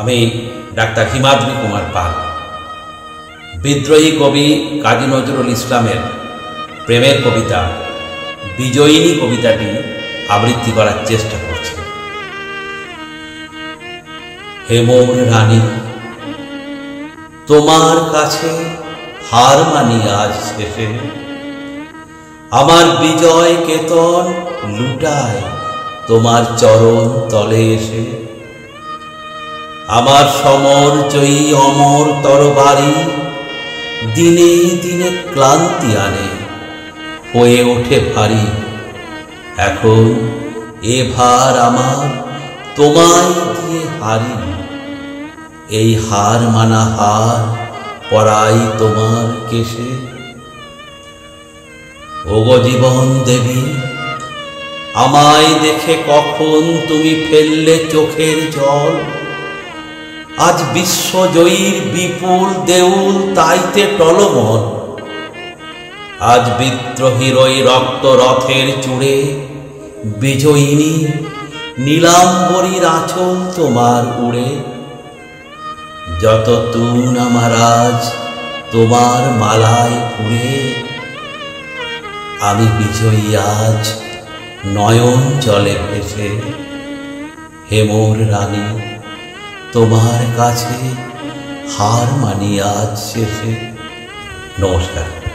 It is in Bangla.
আমি ডাক্তার হিমাদ্রি কুমার পাল। বিদ্রোহী কবি কাজী নজরুল ইসলামের প্রেমের কবিতা, বিজয়িনী কবিতাটি আবৃত্তি করার চেষ্টা করছি। হেমন রানী, তোমার কাছে হার মানি আজ শেষে। আমার বিজয় কেতন লুটায় তোমার চরণ তলে এসে। আমার সমর জয়ী অমর তরবারি দিনে দিনে ক্লান্তি আনে, হয়ে ওঠে ভারী। এখন এ ভার আমার তোমায় দিয়ে হারি। এই হার মানা হার পড়াই তোমার কেশে। ওগো জীবন দেবী, আমায় দেখে কখন তুমি ফেললে চোখের জল? আজ বিশ্বজয়ীর বিপুল দেউল তাইতে টলমল। আজ বিদ্রোহীর ওই রক্ত রথের চূড়ে। বিজয়িনী নীলাম্বরীর আঁচল তোমার উড়ে। যত তুন আমার আজ তোমার মালায় পুড়ে। আমি বিজয়ী আজ নয়ন জলে ভেসে। হেমর রানী তোমার কাছে হার মানি আজ শেষে নমস্কার।